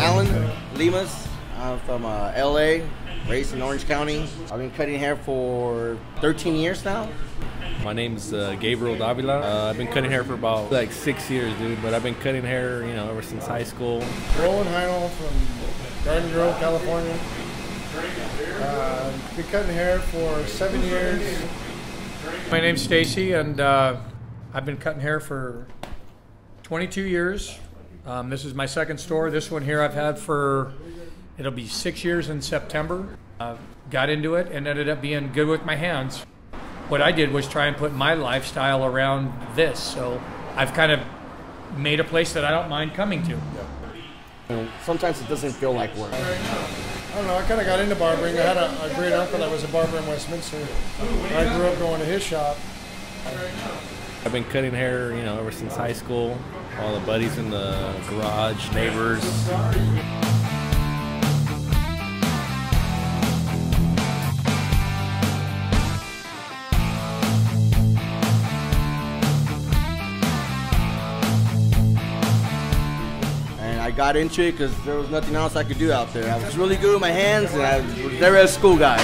Alan Limas. I'm from uh, LA, raised in Orange County. I've been cutting hair for 13 years now. My name's uh, Gabriel Davila. Uh, I've been cutting hair for about like six years, dude. But I've been cutting hair, you know, ever since high school. Roland Heinel from Garden Grove, California. Uh, been cutting hair for seven years. My name's Stacy, and uh, I've been cutting hair for 22 years. Um, this is my second store. This one here I've had for it'll be six years in September. Uh, got into it and ended up being good with my hands. What I did was try and put my lifestyle around this, so I've kind of made a place that I don't mind coming to. You know, sometimes it doesn't feel like work. I don't know, I kind of got into barbering. I had a, a great uncle that was a barber in Westminster. I grew up going to his shop. I've been cutting hair, you know, ever since high school. All the buddies in the garage, neighbors. And I got into it because there was nothing else I could do out there. I was really good with my hands, and I was never a school guy.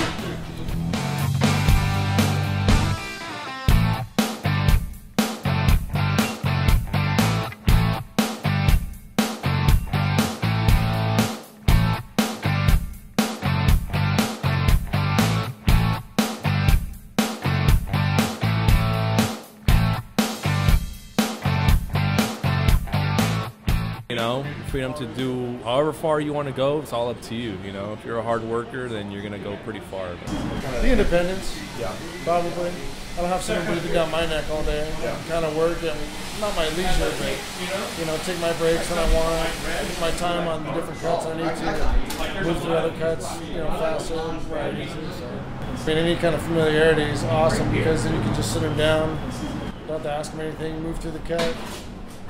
Know, freedom to do however far you want to go. It's all up to you. You know, if you're a hard worker, then you're gonna go pretty far. The independence, yeah, probably. I don't have someone breathing down my neck all day. Yeah. Kind of work and not my leisure, but you know, take my breaks when I want, take my time on the different cuts I need to, move through other cuts, you know, faster, right, easy. So, I mean, any kind of familiarity is awesome because then you can just sit them down, don't have to ask them anything, move through the cut,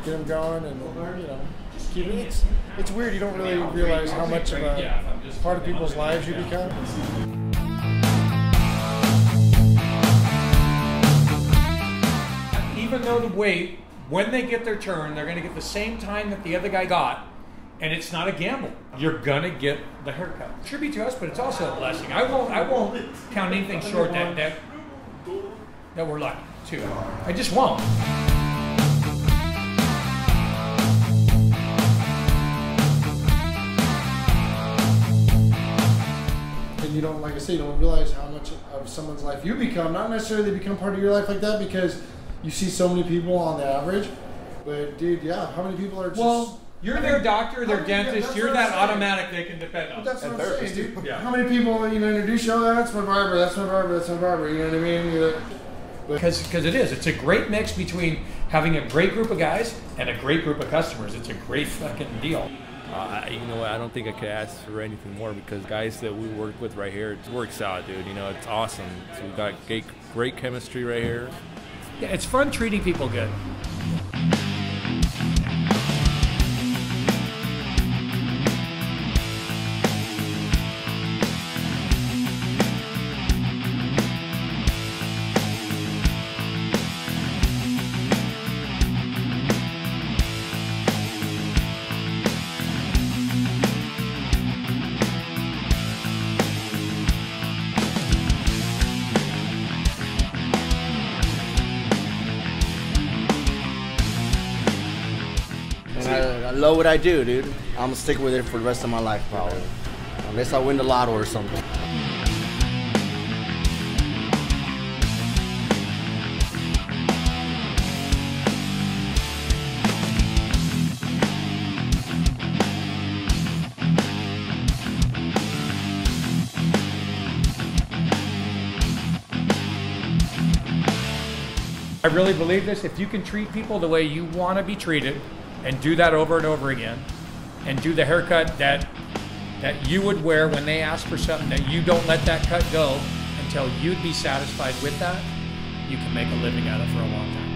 get them going, and you know, it. It's, it's weird. You don't really realize how much of a part of people's lives you become. even though the wait, when they get their turn, they're going to get the same time that the other guy got, and it's not a gamble. You're gonna get the haircut. Be to us, but it's also a blessing. I won't. I won't count anything short that that that we're lucky too. I just won't. Say, you don't realize how much of someone's life you become. Not necessarily they become part of your life like that because you see so many people on the average. But dude, yeah, how many people are just? Well, you're their doctor, their How yeah, dentist. you're that saying. automatic they can depend on. that's what I'm saying, dude. Yeah. How many people you know introduce you? Oh, that's my barber. That's my barber. That's my barber. You know what I mean? Like, Because because it is. It's a great mix between having a great group of guys and a great group of customers. It's a great fucking deal. Uh, you know what? I don't think I could ask for anything more because guys that we work with right here, it works out, dude. You know, it's awesome. So we got great, great chemistry right here. Yeah, it's fun treating people good. I, I love what I do, dude. I'm gonna stick with it for the rest of my life, probably. Unless I win the lotto or something. I really believe this. If you can treat people the way you want to be treated, and do that over and over again, and do the haircut that that you would wear when they ask for something, that you don't let that cut go until you'd be satisfied with that, you can make a living at it for a long time.